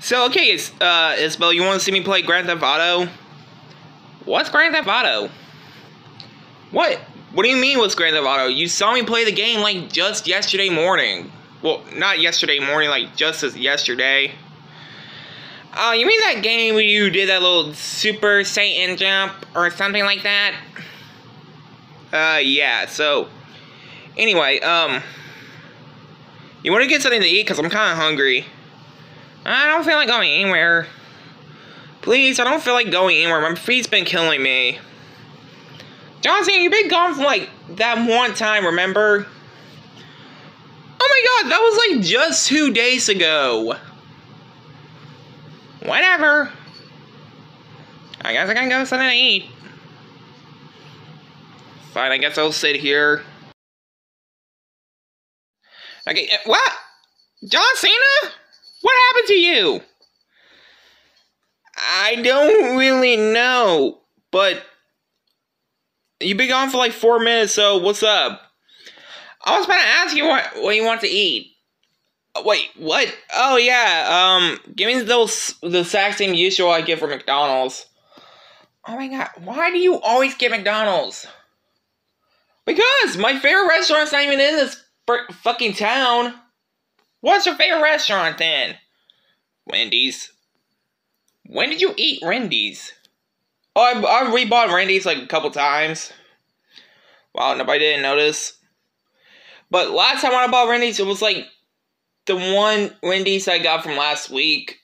So, okay, uh, Isabel, you want to see me play Grand Theft Auto? What's Grand Theft Auto? What? What do you mean what's Grand Theft Auto? You saw me play the game, like, just yesterday morning. Well, not yesterday morning, like, just as yesterday. Uh, you mean that game where you did that little Super Satan jump or something like that? Uh, yeah, so... Anyway, um... You want to get something to eat? Because I'm kind of hungry. I don't feel like going anywhere. Please, I don't feel like going anywhere. My feet's been killing me. Johnson, you've been gone for like that one time, remember? Oh my god, that was like just two days ago. Whatever. I guess I can go something to eat. Fine, I guess I'll sit here. Okay, uh, what? John Cena? What happened to you? I don't really know, but you've been gone for like four minutes, so what's up? I was about to ask you what, what you want to eat. Wait, what? Oh yeah, um, give me those the exact same usual I get from McDonald's. Oh my god, why do you always get McDonald's? Because my favorite restaurant's not even in this fucking town. What's your favorite restaurant then? Wendy's. When did you eat Wendy's? Oh, I, I rebought Wendy's like a couple times. Wow, nobody didn't notice. But last time I bought Wendy's, it was like the one Wendy's I got from last week.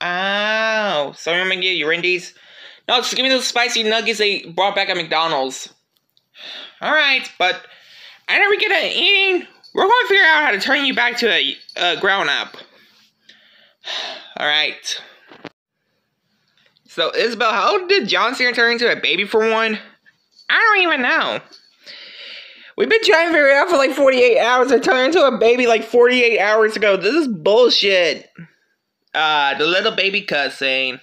Oh, so I'm gonna get you Wendy's. No, just give me those spicy nuggets they brought back at McDonald's. Alright, but I never get an eating. We're going to figure out how to turn you back to a, a grown up. Alright. So, Isabel, how did John Cena turn into a baby for one? I don't even know. We've been trying to figure it out for like 48 hours. I turned into a baby like 48 hours ago. This is bullshit. Uh, the little baby cussing.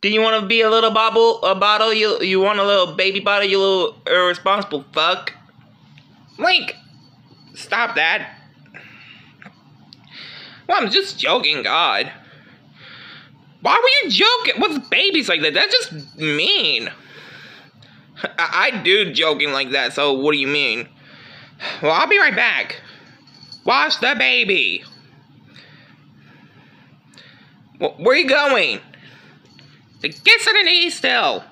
Do you want to be a little bottle? A bottle? You you want a little baby bottle? You little irresponsible fuck. Link, stop that. Well, I'm just joking, God. Why were you joking with babies like that? That's just mean. I, I do joking like that, so what do you mean? Well, I'll be right back. Watch the baby. Where are you going? Get something to eat still.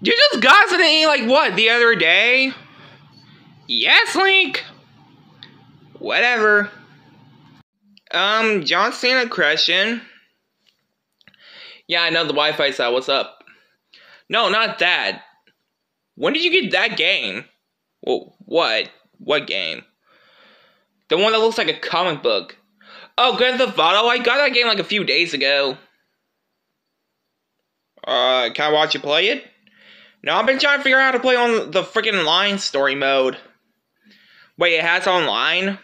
You just got something to eat like what, the other day? Yes, Link. Whatever. Um, John Cena question. Yeah, I know the Wi-Fi side. What's up? No, not that. When did you get that game? Well, what? What game? The one that looks like a comic book. Oh, Grand Theft Auto? I got that game like a few days ago. Uh, can I watch you play it? No, I've been trying to figure out how to play on the freaking line story mode. Wait, it has online?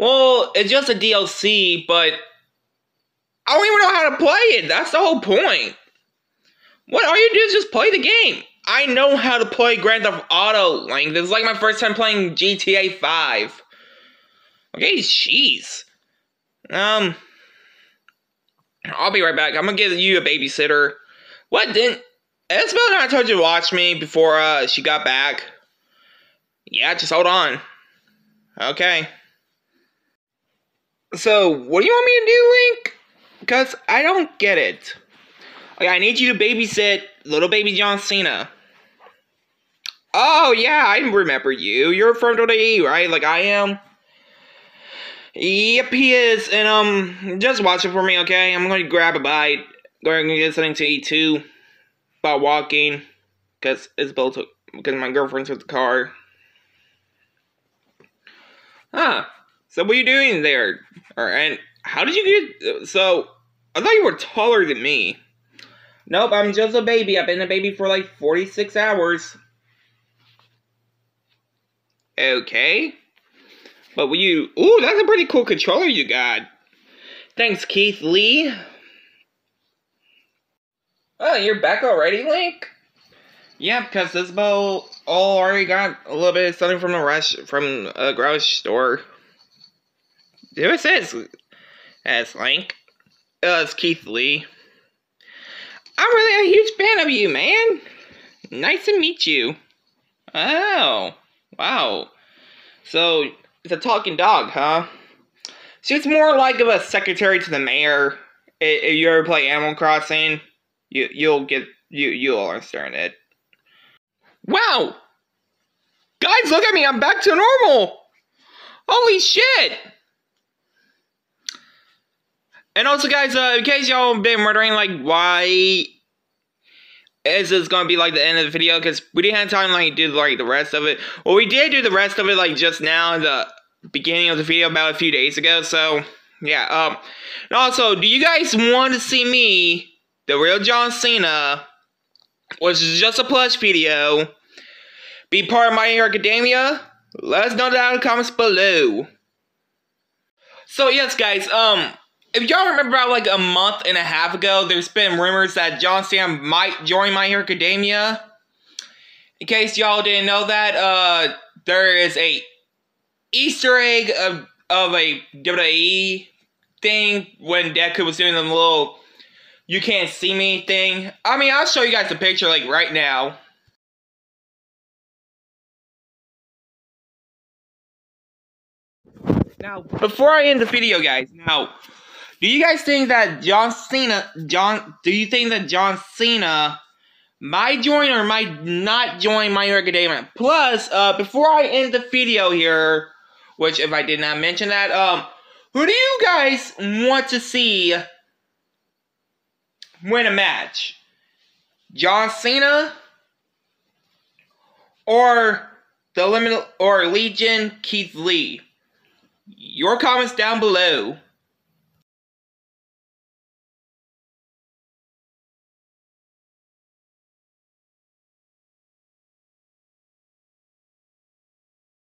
Well, it's just a DLC, but I don't even know how to play it. That's the whole point. What all you do is just play the game. I know how to play Grand Theft Auto, Link. This is like my first time playing GTA 5. Okay, jeez. Um, I'll be right back. I'm gonna give you a babysitter. What didn't Isabel not told you to watch me before uh, she got back? Yeah, just hold on. Okay. So, what do you want me to do, Link? Because I don't get it. Okay, I need you to babysit little baby John Cena. Oh, yeah, I remember you. You're from WWE, right? Like I am. Yep, he is. And, um, just watch it for me, okay? I'm going to grab a bite. Going to get something to eat, too. About walking. Because Isabel took... Because my girlfriend took the car. Huh. So what are you doing there? Or, and how did you get... So, I thought you were taller than me. Nope, I'm just a baby. I've been a baby for like 46 hours. Okay. But will you... Ooh, that's a pretty cool controller you got. Thanks, Keith Lee. Oh, you're back already, Link? Yeah, because Isabel already got a little bit of something from the rush from a grocery store. Who is this? As Link. It's Keith Lee. I'm really a huge fan of you, man. Nice to meet you. Oh, wow. So, it's a talking dog, huh? She's more like of a secretary to the mayor. If you ever play Animal Crossing, you you'll get you you'll understand it. Wow, guys, look at me! I'm back to normal. Holy shit! And also, guys, uh, in case y'all been wondering, like, why is this gonna be like the end of the video? Because we didn't have time like do like the rest of it. Well, we did do the rest of it like just now in the beginning of the video about a few days ago. So yeah. Um. And also, do you guys want to see me, the real John Cena, which is just a plush video, be part of My Hero Academia? Let us know down in the comments below. So yes, guys. Um if y'all remember about like a month and a half ago, there's been rumors that John Cena might join My Hero Academia. In case y'all didn't know that, uh, there is a Easter egg of, of a WWE thing when Deku was doing the little you can't see me thing. I mean, I'll show you guys the picture like right now. Now, before I end the video, guys, now, do you guys think that John Cena, John, do you think that John Cena might join or might not join My Hero Academia? Plus, uh, before I end the video here, which if I did not mention that, um, who do you guys want to see win a match? John Cena or the limit or Legion Keith Lee? Your comments down below.